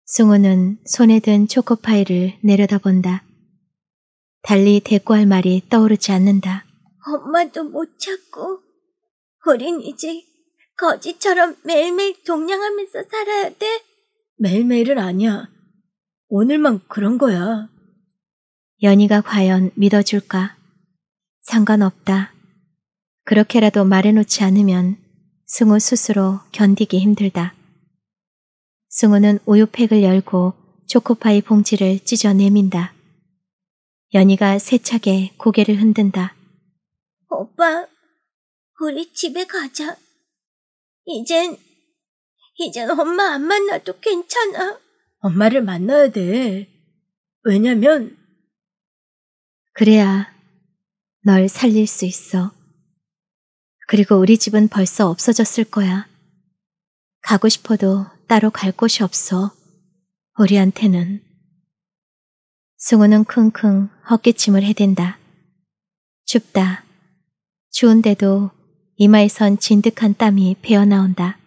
승우는 손에 든 초코파이를 내려다본다. 달리 대꾸할 말이 떠오르지 않는다. 엄마도 못 찾고 우린 이제 거지처럼 매일매일 동냥하면서 살아야 돼. 매일매일은 아니야. 오늘만 그런 거야. 연희가 과연 믿어줄까? 상관없다. 그렇게라도 말해놓지 않으면 승우 스스로 견디기 힘들다. 승우는 우유팩을 열고 초코파이 봉지를 찢어 내민다. 연희가 세차게 고개를 흔든다. 오빠, 우리 집에 가자. 이젠, 이젠 엄마 안 만나도 괜찮아. 엄마를 만나야 돼. 왜냐면 그래야 널 살릴 수 있어. 그리고 우리 집은 벌써 없어졌을 거야. 가고 싶어도 따로 갈 곳이 없어. 우리한테는. 승우는 킁킁 헛기침을 해댄다. 춥다. 추운데도 이마에선 진득한 땀이 배어나온다.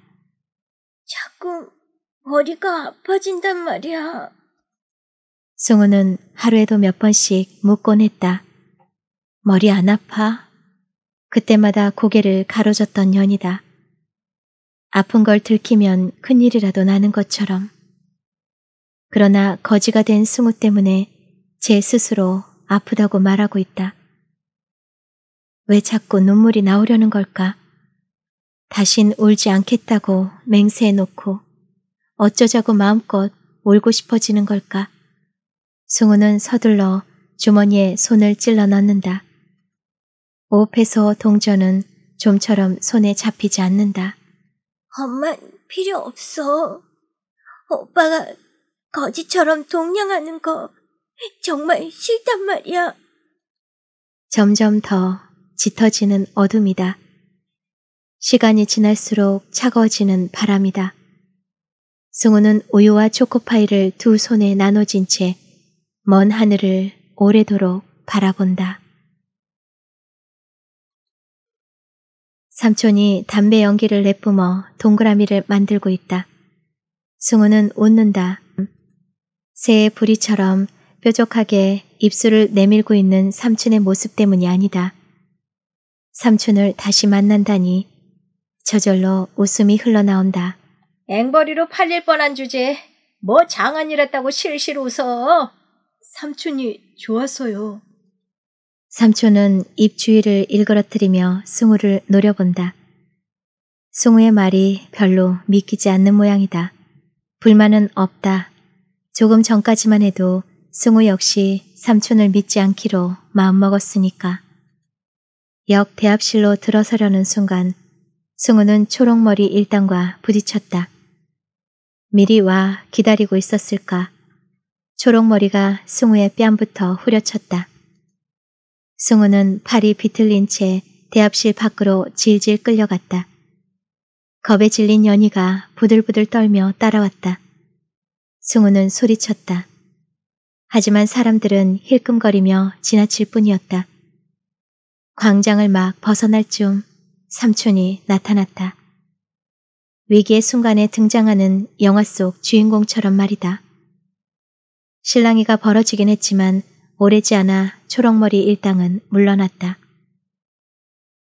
자꾸 머리가 아파진단 말이야. 승우는 하루에도 몇 번씩 묻곤 했다. 머리 안 아파? 그때마다 고개를 가로젓던 연이다. 아픈 걸 들키면 큰일이라도 나는 것처럼. 그러나 거지가 된 승우 때문에 제 스스로 아프다고 말하고 있다. 왜 자꾸 눈물이 나오려는 걸까? 다신 울지 않겠다고 맹세해놓고 어쩌자고 마음껏 울고 싶어지는 걸까? 승우는 서둘러 주머니에 손을 찔러 넣는다. 오페소 동전은 좀처럼 손에 잡히지 않는다. 엄마 필요 없어. 오빠가 거지처럼 동냥하는 거 정말 싫단 말이야. 점점 더 짙어지는 어둠이다. 시간이 지날수록 차가워지는 바람이다. 승우는 우유와 초코파이를 두 손에 나눠진 채 먼 하늘을 오래도록 바라본다. 삼촌이 담배 연기를 내뿜어 동그라미를 만들고 있다. 승우는 웃는다. 새의 부리처럼 뾰족하게 입술을 내밀고 있는 삼촌의 모습 때문이 아니다. 삼촌을 다시 만난다니 저절로 웃음이 흘러나온다. 앵벌이로 팔릴 뻔한 주제. 뭐 장안일 했다고 실실 웃어. 삼촌이 좋았어요. 삼촌은 입 주위를 일그러뜨리며 승우를 노려본다. 승우의 말이 별로 믿기지 않는 모양이다. 불만은 없다. 조금 전까지만 해도 승우 역시 삼촌을 믿지 않기로 마음먹었으니까. 역 대합실로 들어서려는 순간 승우는 초록머리 일당과 부딪혔다. 미리 와 기다리고 있었을까. 초록머리가 승우의 뺨부터 후려쳤다. 승우는 팔이 비틀린 채 대합실 밖으로 질질 끌려갔다. 겁에 질린 연희가 부들부들 떨며 따라왔다. 승우는 소리쳤다. 하지만 사람들은 힐끔거리며 지나칠 뿐이었다. 광장을 막 벗어날 쯤 삼촌이 나타났다. 위기의 순간에 등장하는 영화 속 주인공처럼 말이다. 신랑이가 벌어지긴 했지만 오래지 않아 초록머리 일당은 물러났다.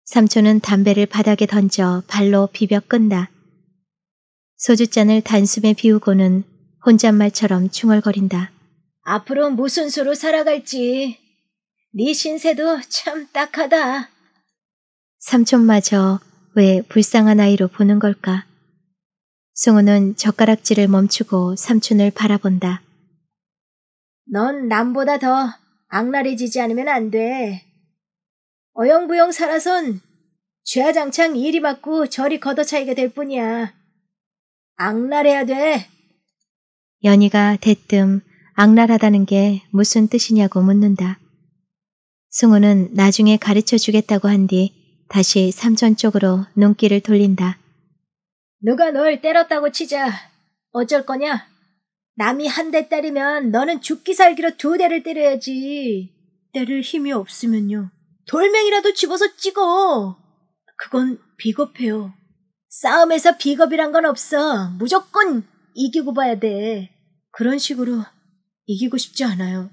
삼촌은 담배를 바닥에 던져 발로 비벼 끈다. 소주잔을 단숨에 비우고는 혼잣말처럼 중얼거린다. 앞으로 무슨 수로 살아갈지. 네 신세도 참 딱하다. 삼촌마저 왜 불쌍한 아이로 보는 걸까? 승우는 젓가락질을 멈추고 삼촌을 바라본다. 넌 남보다 더 악랄해지지 않으면 안 돼. 어영부영 살아선 죄아장창 이리 맞고 저리 걷어차이게 될 뿐이야. 악랄해야 돼. 연희가 대뜸 악랄하다는 게 무슨 뜻이냐고 묻는다. 승우는 나중에 가르쳐 주겠다고 한 뒤 다시 삼촌 쪽으로 눈길을 돌린다. 누가 널 때렸다고 치자. 어쩔 거냐? 남이 한 대 때리면 너는 죽기 살기로 두 대를 때려야지. 때릴 힘이 없으면요. 돌멩이라도 집어서 찍어. 그건 비겁해요. 싸움에서 비겁이란 건 없어. 무조건 이기고 봐야 돼. 그런 식으로 이기고 싶지 않아요.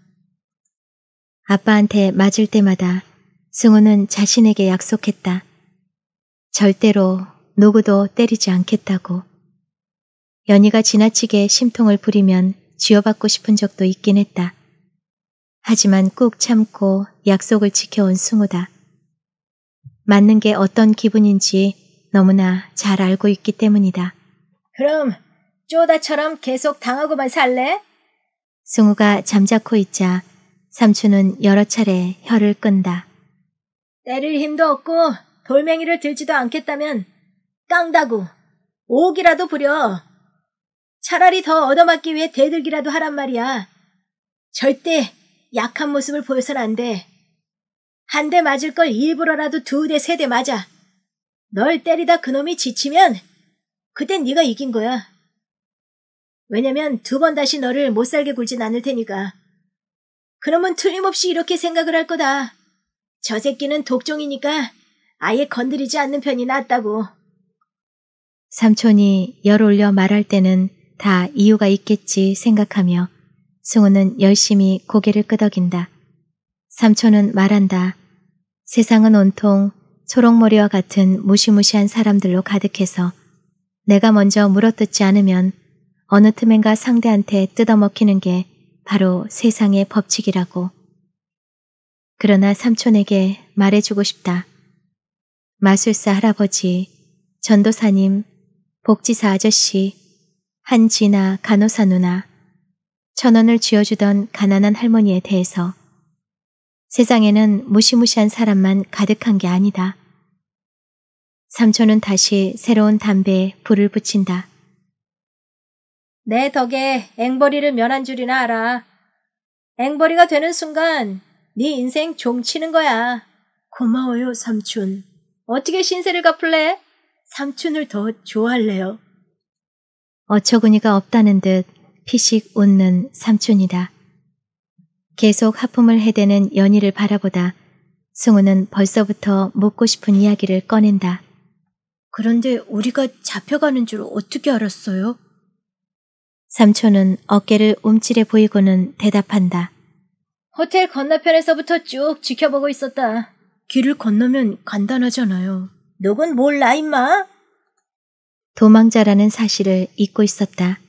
아빠한테 맞을 때마다 승우는 자신에게 약속했다. 절대로 누구도 때리지 않겠다고. 연희가 지나치게 심통을 부리면 쥐어받고 싶은 적도 있긴 했다. 하지만 꾹 참고 약속을 지켜온 승우다. 맞는 게 어떤 기분인지 너무나 잘 알고 있기 때문이다. 그럼 쪼다처럼 계속 당하고만 살래? 승우가 잠자코 있자 삼촌은 여러 차례 혀를 끈다. 때릴 힘도 없고 돌멩이를 들지도 않겠다면 깡다구 옥이라도 부려. 차라리 더 얻어맞기 위해 대들기라도 하란 말이야. 절대 약한 모습을 보여선 안 돼. 한 대 맞을 걸 일부러라도 두 대, 세 대 맞아. 널 때리다 그놈이 지치면 그땐 네가 이긴 거야. 왜냐면 두 번 다시 너를 못 살게 굴진 않을 테니까. 그놈은 틀림없이 이렇게 생각을 할 거다. 저 새끼는 독종이니까 아예 건드리지 않는 편이 낫다고. 삼촌이 열 올려 말할 때는 다 이유가 있겠지 생각하며 승우는 열심히 고개를 끄덕인다. 삼촌은 말한다. 세상은 온통 초록머리와 같은 무시무시한 사람들로 가득해서 내가 먼저 물어뜯지 않으면 어느 틈엔가 상대한테 뜯어먹히는 게 바로 세상의 법칙이라고. 그러나 삼촌에게 말해주고 싶다. 마술사 할아버지, 전도사님, 복지사 아저씨, 한지나 간호사 누나, 천 원을 쥐어주던 가난한 할머니에 대해서 세상에는 무시무시한 사람만 가득한 게 아니다. 삼촌은 다시 새로운 담배에 불을 붙인다. 내 덕에 앵벌이를 면한 줄이나 알아. 앵벌이가 되는 순간 네 인생 종치는 거야. 고마워요, 삼촌. 어떻게 신세를 갚을래? 삼촌을 더 좋아할래요. 어처구니가 없다는 듯 피식 웃는 삼촌이다. 계속 하품을 해대는 연희를 바라보다 승우는 벌써부터 묻고 싶은 이야기를 꺼낸다. 그런데 우리가 잡혀가는 줄 어떻게 알았어요? 삼촌은 어깨를 움찔해 보이고는 대답한다. 호텔 건너편에서부터 쭉 지켜보고 있었다. 길을 건너면 간단하잖아요. 누군 몰라, 임마? 도망자라는 사실을 잊고 있었다.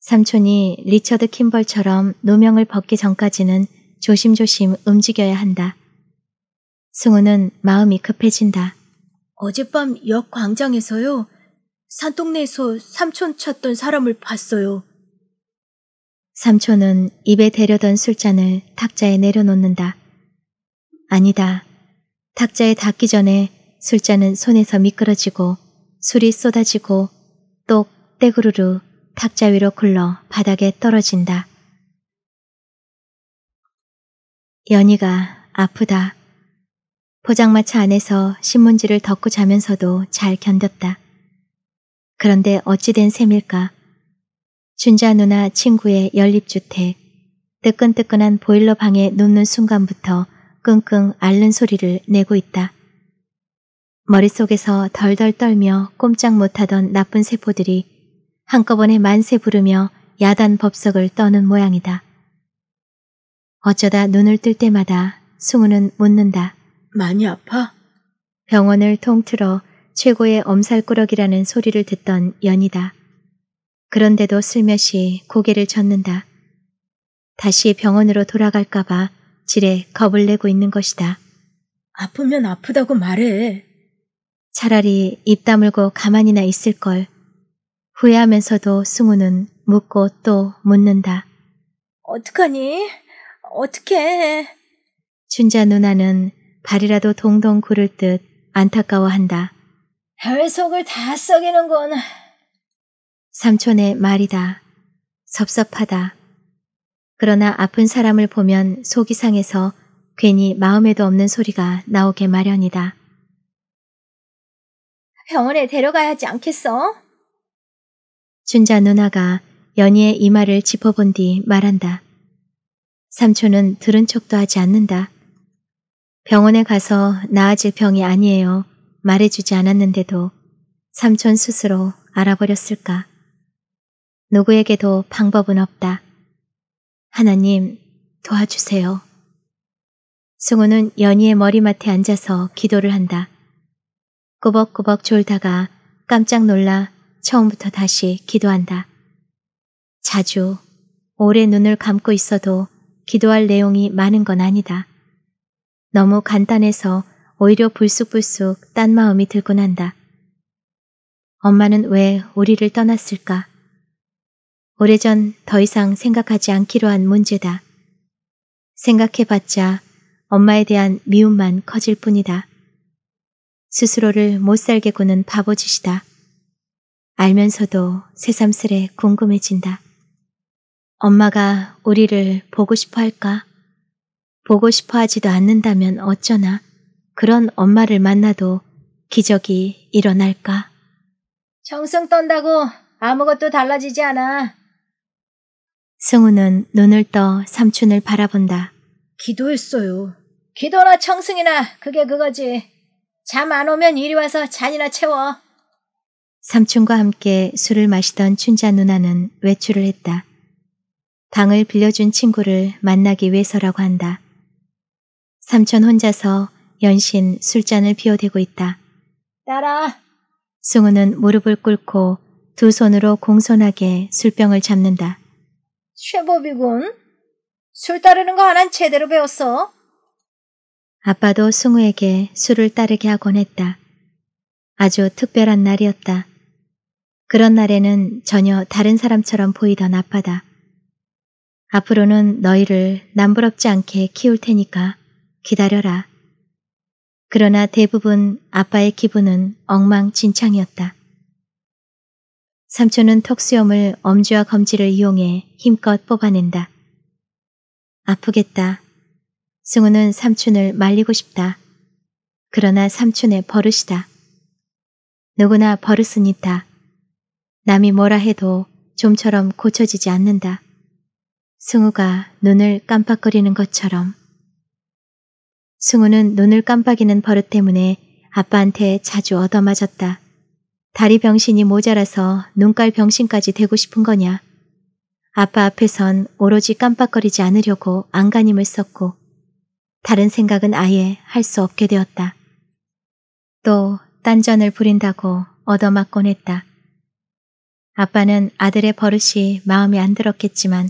삼촌이 리처드 킴벌처럼 누명을 벗기 전까지는 조심조심 움직여야 한다. 승우는 마음이 급해진다. 어젯밤 역 광장에서요. 산동네에서 삼촌 찾던 사람을 봤어요. 삼촌은 입에 대려던 술잔을 탁자에 내려놓는다. 아니다. 탁자에 닿기 전에 술잔은 손에서 미끄러지고 술이 쏟아지고 똑 떼구르르 탁자 위로 굴러 바닥에 떨어진다. 연희가 아프다. 포장마차 안에서 신문지를 덮고 자면서도 잘 견뎠다. 그런데 어찌된 셈일까? 춘자 누나 친구의 연립주택, 뜨끈뜨끈한 보일러 방에 눕는 순간부터 끙끙 앓는 소리를 내고 있다. 머릿속에서 덜덜 떨며 꼼짝 못하던 나쁜 세포들이 한꺼번에 만세 부르며 야단 법석을 떠는 모양이다. 어쩌다 눈을 뜰 때마다 승우는 묻는다. 많이 아파? 병원을 통틀어 최고의 엄살꾸러기라는 소리를 듣던 연이다. 그런데도 슬며시 고개를 젓는다. 다시 병원으로 돌아갈까봐 지레 겁을 내고 있는 것이다. 아프면 아프다고 말해. 차라리 입 다물고 가만히나 있을 걸. 후회하면서도 승우는 묻고 또 묻는다. 어떡하니? 어떡해? 춘자 누나는 발이라도 동동 구를 듯 안타까워한다. 별 속을 다 썩이는군. 삼촌의 말이다. 섭섭하다. 그러나 아픈 사람을 보면 속이 상해서 괜히 마음에도 없는 소리가 나오게 마련이다. 병원에 데려가야 하지 않겠어? 춘자 누나가 연희의 이마를 짚어본 뒤 말한다. 삼촌은 들은 척도 하지 않는다. 병원에 가서 나아질 병이 아니에요. 말해주지 않았는데도 삼촌 스스로 알아버렸을까? 누구에게도 방법은 없다. 하나님, 도와주세요. 승우는 연희의 머리맡에 앉아서 기도를 한다. 꾸벅꾸벅 졸다가 깜짝 놀라 처음부터 다시 기도한다. 자주, 오래 눈을 감고 있어도 기도할 내용이 많은 건 아니다. 너무 간단해서 오히려 불쑥불쑥 딴 마음이 들곤 한다. 엄마는 왜 우리를 떠났을까? 오래전 더 이상 생각하지 않기로 한 문제다. 생각해봤자 엄마에 대한 미움만 커질 뿐이다. 스스로를 못살게 구는 바보짓이다. 알면서도 새삼스레 궁금해진다. 엄마가 우리를 보고 싶어 할까? 보고 싶어 하지도 않는다면 어쩌나 그런 엄마를 만나도 기적이 일어날까? 정성 떤다고 아무것도 달라지지 않아. 승우는 눈을 떠 삼촌을 바라본다. 기도했어요. 기도나 청승이나 그게 그거지. 잠 안 오면 이리 와서 잔이나 채워. 삼촌과 함께 술을 마시던 춘자 누나는 외출을 했다. 방을 빌려준 친구를 만나기 위해서라고 한다. 삼촌 혼자서 연신 술잔을 비워대고 있다. 따라. 승우는 무릎을 꿇고 두 손으로 공손하게 술병을 잡는다. 최법이군. 술 따르는 거 하나는 제대로 배웠어. 아빠도 승우에게 술을 따르게 하곤 했다. 아주 특별한 날이었다. 그런 날에는 전혀 다른 사람처럼 보이던 아빠다. 앞으로는 너희를 남부럽지 않게 키울 테니까 기다려라. 그러나 대부분 아빠의 기분은 엉망진창이었다. 삼촌은 턱수염을 엄지와 검지를 이용해 힘껏 뽑아낸다. 아프겠다. 승우는 삼촌을 말리고 싶다. 그러나 삼촌의 버릇이다. 누구나 버릇은 있다. 남이 뭐라 해도 좀처럼 고쳐지지 않는다. 승우가 눈을 깜빡거리는 것처럼. 승우는 눈을 깜빡이는 버릇 때문에 아빠한테 자주 얻어맞았다. 다리 병신이 모자라서 눈깔 병신까지 되고 싶은 거냐. 아빠 앞에선 오로지 깜빡거리지 않으려고 안간힘을 썼고 다른 생각은 아예 할 수 없게 되었다. 또 딴전을 부린다고 얻어맞곤 했다. 아빠는 아들의 버릇이 마음에 안 들었겠지만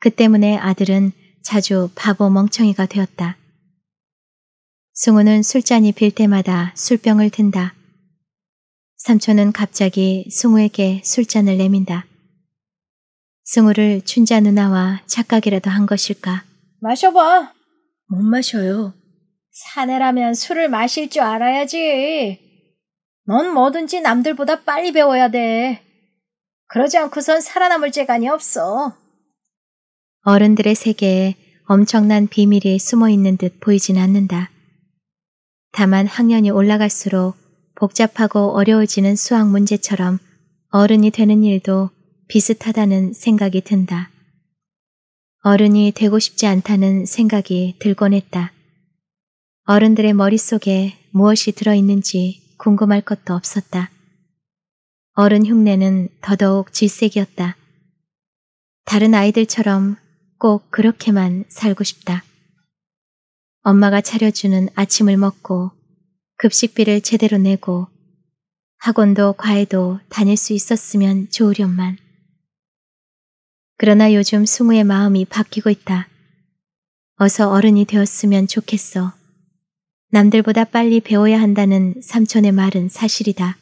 그 때문에 아들은 자주 바보 멍청이가 되었다. 승우는 술잔이 빌 때마다 술병을 든다. 삼촌은 갑자기 승우에게 술잔을 내민다. 승우를 춘자 누나와 착각이라도 한 것일까? 마셔봐. 못 마셔요. 사내라면 술을 마실 줄 알아야지. 넌 뭐든지 남들보다 빨리 배워야 돼. 그러지 않고선 살아남을 재간이 없어. 어른들의 세계에 엄청난 비밀이 숨어 있는 듯 보이진 않는다. 다만 학년이 올라갈수록 복잡하고 어려워지는 수학 문제처럼 어른이 되는 일도 비슷하다는 생각이 든다. 어른이 되고 싶지 않다는 생각이 들곤 했다. 어른들의 머릿속에 무엇이 들어있는지 궁금할 것도 없었다. 어른 흉내는 더더욱 질색이었다. 다른 아이들처럼 꼭 그렇게만 살고 싶다. 엄마가 차려주는 아침을 먹고 급식비를 제대로 내고 학원도 과외도 다닐 수 있었으면 좋으련만. 그러나 요즘 승우의 마음이 바뀌고 있다. 어서 어른이 되었으면 좋겠어. 남들보다 빨리 배워야 한다는 삼촌의 말은 사실이다.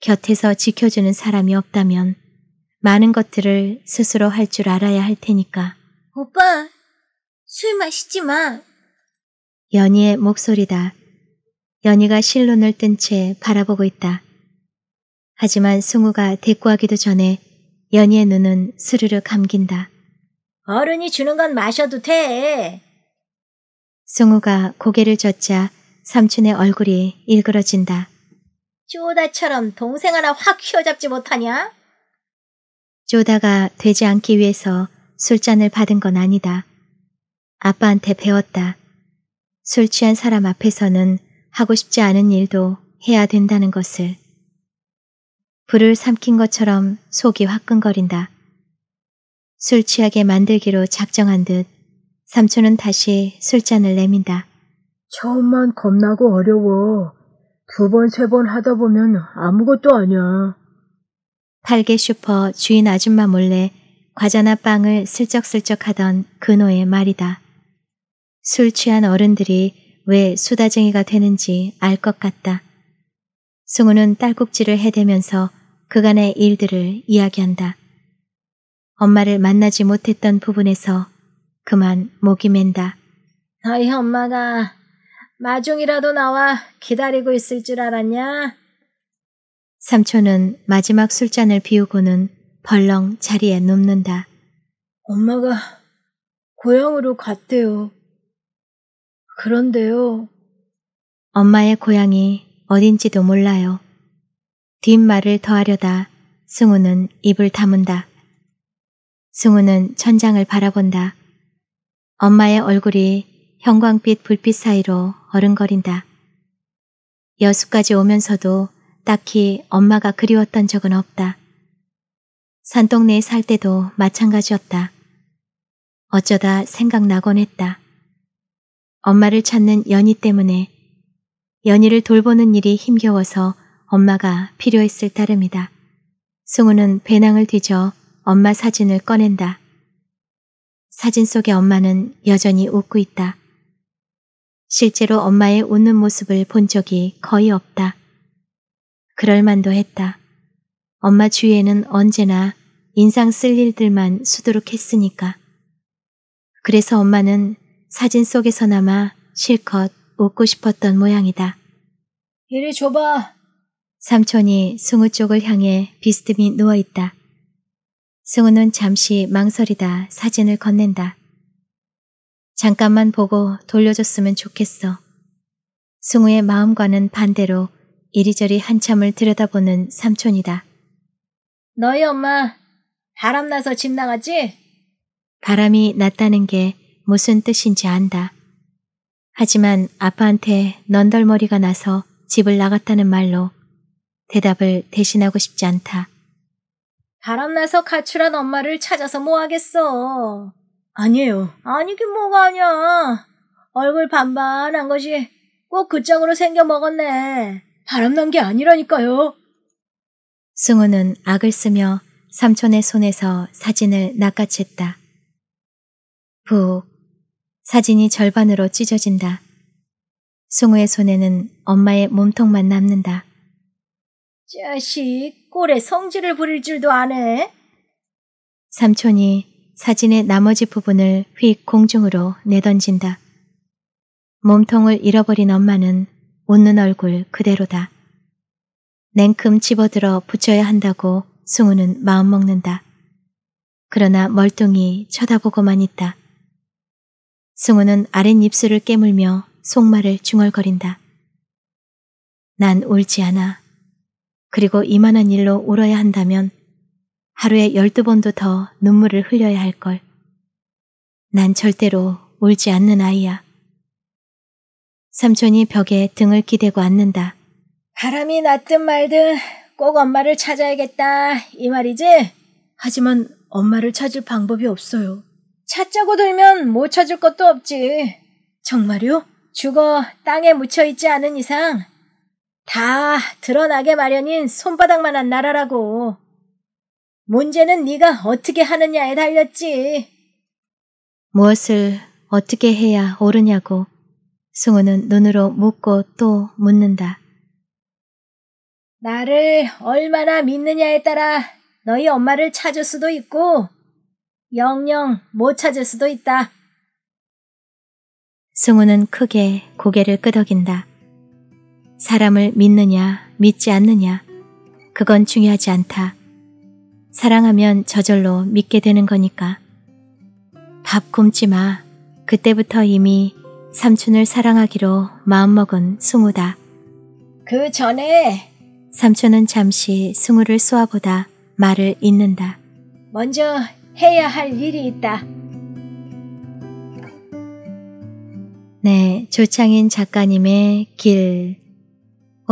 곁에서 지켜주는 사람이 없다면 많은 것들을 스스로 할 줄 알아야 할 테니까. 오빠, 술 마시지 마. 연희의 목소리다. 연희가 실눈을 뜬 채 바라보고 있다. 하지만 승우가 대꾸하기도 전에 연희의 눈은 스르르 감긴다. 어른이 주는 건 마셔도 돼. 승우가 고개를 젓자 삼촌의 얼굴이 일그러진다. 쪼다처럼 동생 하나 확 휘어잡지 못하냐? 쪼다가 되지 않기 위해서 술잔을 받은 건 아니다. 아빠한테 배웠다. 술 취한 사람 앞에서는 하고 싶지 않은 일도 해야 된다는 것을. 불을 삼킨 것처럼 속이 화끈거린다. 술 취하게 만들기로 작정한 듯 삼촌은 다시 술잔을 내민다. 처음만 겁나고 어려워. 두 번, 세 번 하다 보면 아무것도 아니야. 팔개 슈퍼 주인 아줌마 몰래 과자나 빵을 슬쩍슬쩍 하던 그노의 말이다. 술 취한 어른들이 왜 수다쟁이가 되는지 알 것 같다. 승우는 딸꾹질을 해대면서 그간의 일들을 이야기한다. 엄마를 만나지 못했던 부분에서 그만 목이 맨다. 너희 엄마가 마중이라도 나와 기다리고 있을 줄 알았냐? 삼촌은 마지막 술잔을 비우고는 벌렁 자리에 눕는다. 엄마가 고향으로 갔대요. 그런데요. 엄마의 고향이 어딘지도 몰라요. 뒷말을 더하려다 승우는 입을 다문다. 승우는 천장을 바라본다. 엄마의 얼굴이 형광빛 불빛 사이로 어른거린다. 여수까지 오면서도 딱히 엄마가 그리웠던 적은 없다. 산동네에 살 때도 마찬가지였다. 어쩌다 생각나곤 했다. 엄마를 찾는 연희 때문에 연희를 돌보는 일이 힘겨워서 엄마가 필요했을 따름이다. 승우는 배낭을 뒤져 엄마 사진을 꺼낸다. 사진 속의 엄마는 여전히 웃고 있다. 실제로 엄마의 웃는 모습을 본 적이 거의 없다. 그럴만도 했다. 엄마 주위에는 언제나 인상 쓸 일들만 수두룩했으니까. 그래서 엄마는 사진 속에서나마 실컷 웃고 싶었던 모양이다. 이리 줘봐. 삼촌이 승우 쪽을 향해 비스듬히 누워있다. 승우는 잠시 망설이다 사진을 건넨다. 잠깐만 보고 돌려줬으면 좋겠어. 승우의 마음과는 반대로 이리저리 한참을 들여다보는 삼촌이다. 너희 엄마 바람 나서 집 나갔지? 바람이 났다는 게 무슨 뜻인지 안다. 하지만 아빠한테 넌덜머리가 나서 집을 나갔다는 말로 대답을 대신하고 싶지 않다. 바람나서 가출한 엄마를 찾아서 뭐 하겠어. 아니에요. 아니긴 뭐가 아니야. 얼굴 반반한 것이 꼭그 짝으로 생겨 먹었네. 바람난 게 아니라니까요. 승우는 악을 쓰며 삼촌의 손에서 사진을 낚아챘다. 부 사진이 절반으로 찢어진다. 승우의 손에는 엄마의 몸통만 남는다. 자식, 꼴에 성질을 부릴 줄도 아네. 삼촌이 사진의 나머지 부분을 휙 공중으로 내던진다. 몸통을 잃어버린 엄마는 웃는 얼굴 그대로다. 냉큼 집어들어 붙여야 한다고 승우는 마음먹는다. 그러나 멀뚱히 쳐다보고만 있다. 승우는 아랫입술을 깨물며 속말을 중얼거린다. 난 울지 않아. 그리고 이만한 일로 울어야 한다면 하루에 열두 번도 더 눈물을 흘려야 할 걸. 난 절대로 울지 않는 아이야. 삼촌이 벽에 등을 기대고 앉는다. 바람이 났든 말든 꼭 엄마를 찾아야겠다. 이 말이지? 하지만 엄마를 찾을 방법이 없어요. 찾자고 들면 못 찾을 것도 없지. 정말요? 죽어 땅에 묻혀 있지 않은 이상 다 드러나게 마련인 손바닥만한 나라라고. 문제는 네가 어떻게 하느냐에 달렸지. 무엇을 어떻게 해야 옳으냐고 승우는 눈으로 묻고 또 묻는다. 나를 얼마나 믿느냐에 따라 너희 엄마를 찾을 수도 있고 영영 못 찾을 수도 있다. 승우는 크게 고개를 끄덕인다. 사람을 믿느냐, 믿지 않느냐, 그건 중요하지 않다. 사랑하면 저절로 믿게 되는 거니까. 밥 굶지 마. 그때부터 이미 삼촌을 사랑하기로 마음먹은 승우다. 그 전에 삼촌은 잠시 승우를 쏘아보다 말을 잇는다. 먼저 해야 할 일이 있다. 네, 조창인 작가님의 길.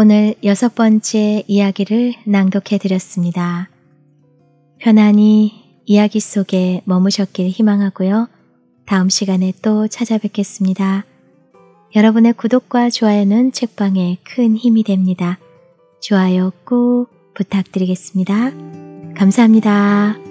오늘 여섯 번째 이야기를 낭독해 드렸습니다. 편안히 이야기 속에 머무셨길 희망하고요. 다음 시간에 또 찾아뵙겠습니다. 여러분의 구독과 좋아요는 책방에 큰 힘이 됩니다. 좋아요 꾹 부탁드리겠습니다. 감사합니다.